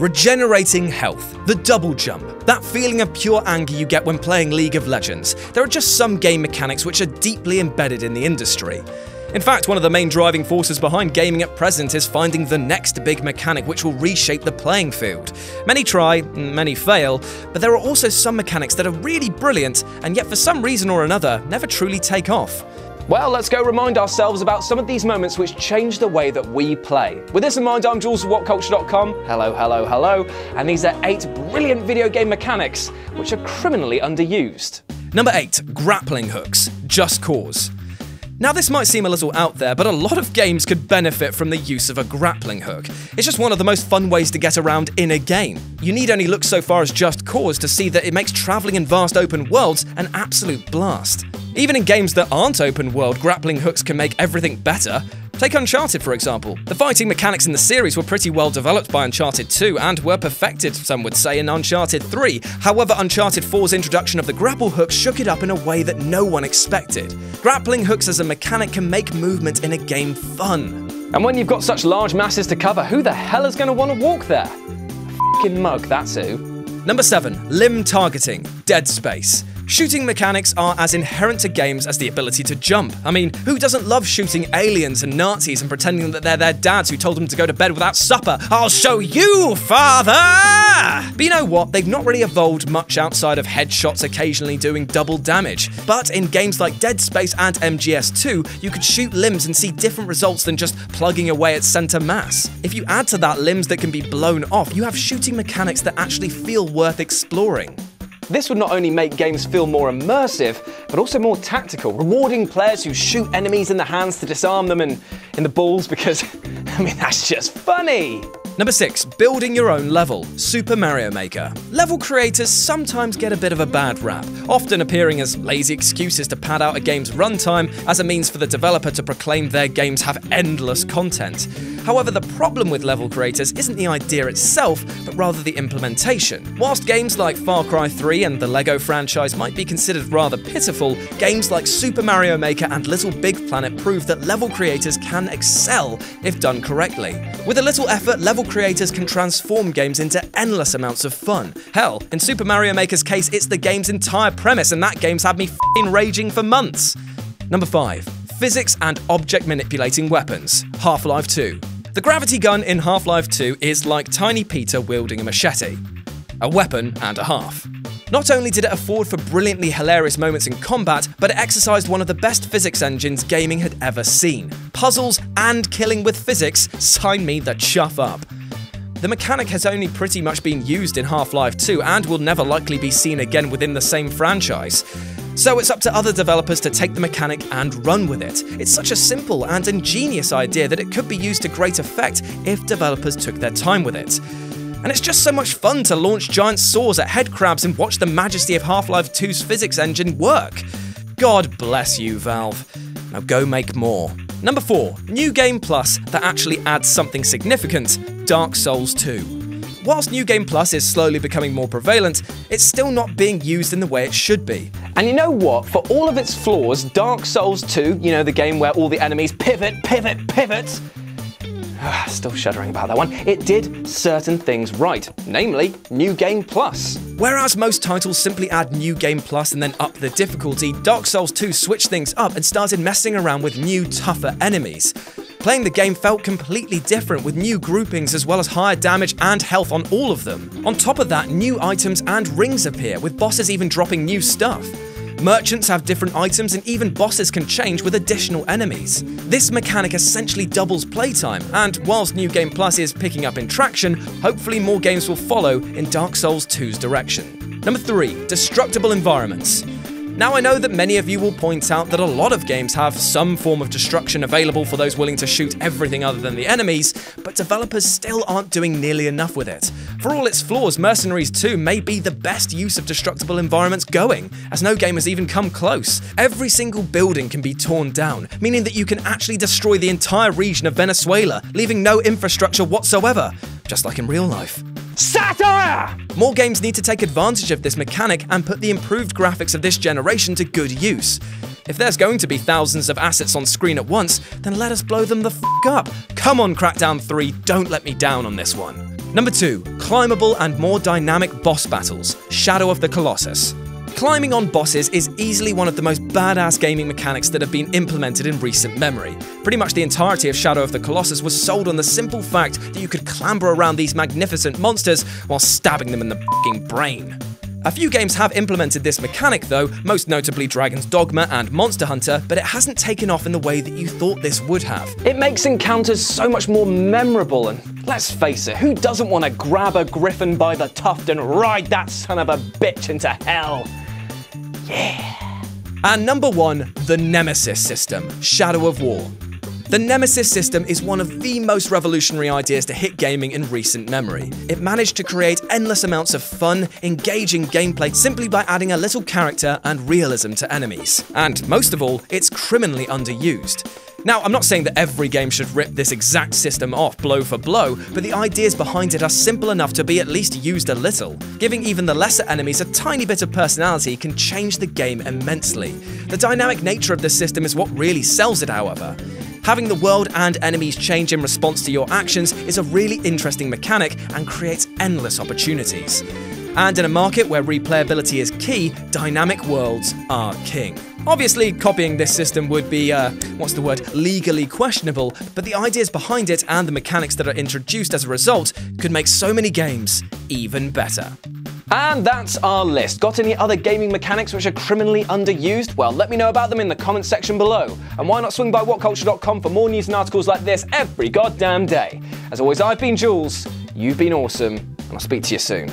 Regenerating health, the double jump, that feeling of pure anger you get when playing League of Legends. There are just some game mechanics which are deeply embedded in the industry. In fact, one of the main driving forces behind gaming at present is finding the next big mechanic which will reshape the playing field. Many try, many fail, but there are also some mechanics that are really brilliant and yet for some reason or another never truly take off. Well, let's go remind ourselves about some of these moments which change the way that we play. With this in mind, I'm Jules of WhatCulture.com. Hello, hello, hello. And these are eight brilliant video game mechanics which are criminally underused. Number 8. Grappling hooks. Just Cause. Now, this might seem a little out there, but a lot of games could benefit from the use of a grappling hook. It's just one of the most fun ways to get around in a game. You need only look so far as Just Cause to see that it makes travelling in vast open worlds an absolute blast. Even in games that aren't open world, grappling hooks can make everything better. Take Uncharted, for example. The fighting mechanics in the series were pretty well developed by Uncharted 2 and were perfected, some would say, in Uncharted 3. However, Uncharted 4's introduction of the grapple hook shook it up in a way that no one expected. Grappling hooks as a mechanic can make movement in a game fun. And when you've got such large masses to cover, who the hell is going to want to walk there? A mug, that's who. Number 7. Limb Targeting Dead Space. Shooting mechanics are as inherent to games as the ability to jump. I mean, who doesn't love shooting aliens and Nazis and pretending that they're their dads who told them to go to bed without supper? I'll show you, father! But you know what? They've not really evolved much outside of headshots occasionally doing double damage. But in games like Dead Space and MGS2, you could shoot limbs and see different results than just plugging away at center mass. If you add to that limbs that can be blown off, you have shooting mechanics that actually feel worth exploring. This would not only make games feel more immersive, but also more tactical, rewarding players who shoot enemies in the hands to disarm them and in the balls because, I mean, that's just funny! Number 6. Building your own level. Super Mario Maker. Level creators sometimes get a bit of a bad rap, often appearing as lazy excuses to pad out a game's runtime as a means for the developer to proclaim their games have endless content. However, the problem with level creators isn't the idea itself, but rather the implementation. Whilst games like Far Cry 3 and the LEGO franchise might be considered rather pitiful, games like Super Mario Maker and Little Big Planet prove that level creators can excel if done correctly. With a little effort, level creators can transform games into endless amounts of fun. Hell, in Super Mario Maker's case, it's the game's entire premise, and that game's had me f***ing raging for months. Number 5. Physics and object manipulating weapons. Half-Life 2. The gravity gun in Half-Life 2 is like Tiny Peter wielding a machete. A weapon and a half. Not only did it afford for brilliantly hilarious moments in combat, but it exercised one of the best physics engines gaming had ever seen. Puzzles and killing with physics, sign me the chuff up. The mechanic has only pretty much been used in Half Life 2 and will never likely be seen again within the same franchise. So it's up to other developers to take the mechanic and run with it. It's such a simple and ingenious idea that it could be used to great effect if developers took their time with it. And it's just so much fun to launch giant saws at headcrabs and watch the majesty of Half Life 2's physics engine work. God bless you, Valve. Now go make more. Number 4. New Game Plus that actually adds something significant Dark Souls 2. Whilst New Game Plus is slowly becoming more prevalent, it's still not being used in the way it should be. And you know what? For all of its flaws, Dark Souls 2, you know, the game where all the enemies pivot, pivot, pivot, ah, Still shuddering about that one. It did certain things right, namely New Game Plus. Whereas most titles simply add New Game Plus and then up the difficulty, Dark Souls 2 switched things up and started messing around with new, tougher enemies. Playing the game felt completely different with new groupings as well as higher damage and health on all of them. On top of that, new items and rings appear, with bosses even dropping new stuff. Merchants have different items and even bosses can change with additional enemies. This mechanic essentially doubles playtime, and whilst New Game Plus is picking up in traction, hopefully more games will follow in Dark Souls 2's direction. Number 3. Destructible Environments now, I know that many of you will point out that a lot of games have some form of destruction available for those willing to shoot everything other than the enemies, but developers still aren't doing nearly enough with it. For all its flaws, Mercenaries 2 may be the best use of destructible environments going, as no game has even come close. Every single building can be torn down, meaning that you can actually destroy the entire region of Venezuela, leaving no infrastructure whatsoever, just like in real life. Satire! More games need to take advantage of this mechanic and put the improved graphics of this generation to good use. If there's going to be thousands of assets on screen at once, then let us blow them the f up. Come on, Crackdown 3, don't let me down on this one. Number 2. Climbable and more dynamic boss battles Shadow of the Colossus. Climbing on bosses is easily one of the most badass gaming mechanics that have been implemented in recent memory. Pretty much the entirety of Shadow of the Colossus was sold on the simple fact that you could clamber around these magnificent monsters while stabbing them in the fucking brain. A few games have implemented this mechanic though, most notably Dragon's Dogma and Monster Hunter, but it hasn't taken off in the way that you thought this would have. It makes encounters so much more memorable, and let's face it, who doesn't want to grab a griffin by the tuft and ride that son of a bitch into hell? Yeah. And number one, the Nemesis system, Shadow of War. The Nemesis system is one of the most revolutionary ideas to hit gaming in recent memory. It managed to create endless amounts of fun, engaging gameplay simply by adding a little character and realism to enemies. And most of all, it's criminally underused. Now, I'm not saying that every game should rip this exact system off blow for blow, but the ideas behind it are simple enough to be at least used a little. Giving even the lesser enemies a tiny bit of personality can change the game immensely. The dynamic nature of the system is what really sells it, however. Having the world and enemies change in response to your actions is a really interesting mechanic and creates endless opportunities. And in a market where replayability is key, dynamic worlds are king. Obviously, copying this system would be, uh, what's the word, legally questionable, but the ideas behind it and the mechanics that are introduced as a result could make so many games even better. And that's our list. Got any other gaming mechanics which are criminally underused? Well, let me know about them in the comments section below. And why not swing by whatculture.com for more news and articles like this every goddamn day? As always, I've been Jules, you've been awesome, and I'll speak to you soon.